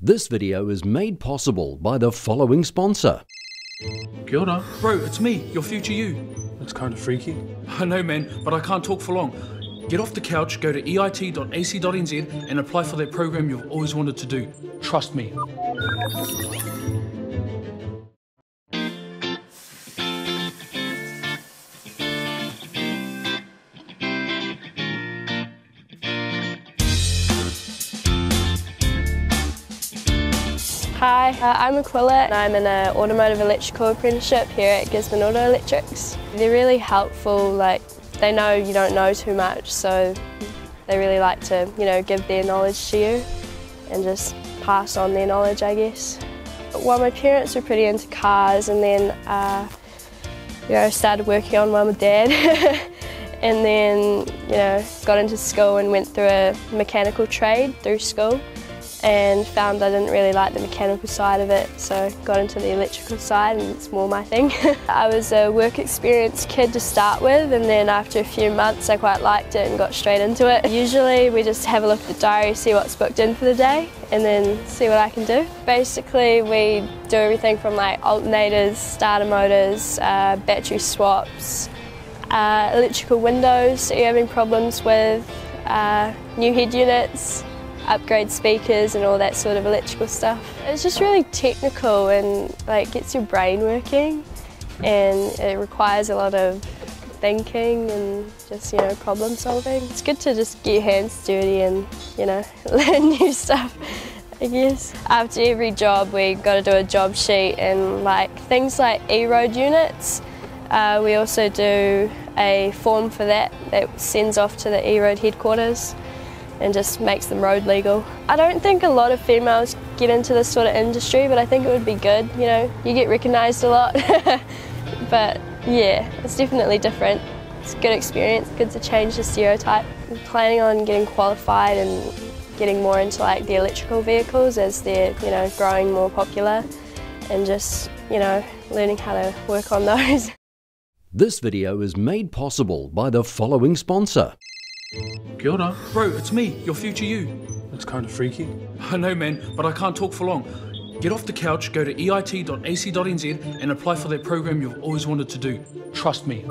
This video is made possible by the following sponsor. Kia ora. Bro, it's me, your future you. That's kind of freaky. I know, man, but I can't talk for long. Get off the couch, go to eit.ac.nz and apply for that program you've always wanted to do. Trust me. Hi, uh, I'm Aquila and I'm in an automotive electrical apprenticeship here at Gisborne Auto Electrics. They're really helpful, like they know you don't know too much so they really like to, you know, give their knowledge to you and just pass on their knowledge I guess. Well my parents were pretty into cars and then uh, you know, started working on one with dad and then, you know, got into school and went through a mechanical trade through school and found I didn't really like the mechanical side of it so got into the electrical side and it's more my thing. I was a work experience kid to start with and then after a few months I quite liked it and got straight into it. Usually we just have a look at the diary, see what's booked in for the day and then see what I can do. Basically we do everything from like alternators, starter motors, uh, battery swaps, uh, electrical windows that you're having problems with, uh, new head units, upgrade speakers and all that sort of electrical stuff. It's just really technical and like gets your brain working and it requires a lot of thinking and just you know problem solving. It's good to just get your hands dirty and you know learn new stuff I guess. After every job we got to do a job sheet and like things like E-road units uh, we also do a form for that that sends off to the E-road headquarters and just makes them road legal. I don't think a lot of females get into this sort of industry, but I think it would be good. You know, you get recognised a lot, but yeah, it's definitely different. It's a good experience, good to change the stereotype. I'm planning on getting qualified and getting more into like the electrical vehicles as they're you know growing more popular, and just you know learning how to work on those. This video is made possible by the following sponsor. Kia ora. Bro, it's me, your future you. That's kind of freaky. I know, man, but I can't talk for long. Get off the couch, go to eit.ac.nz and apply for that program you've always wanted to do. Trust me.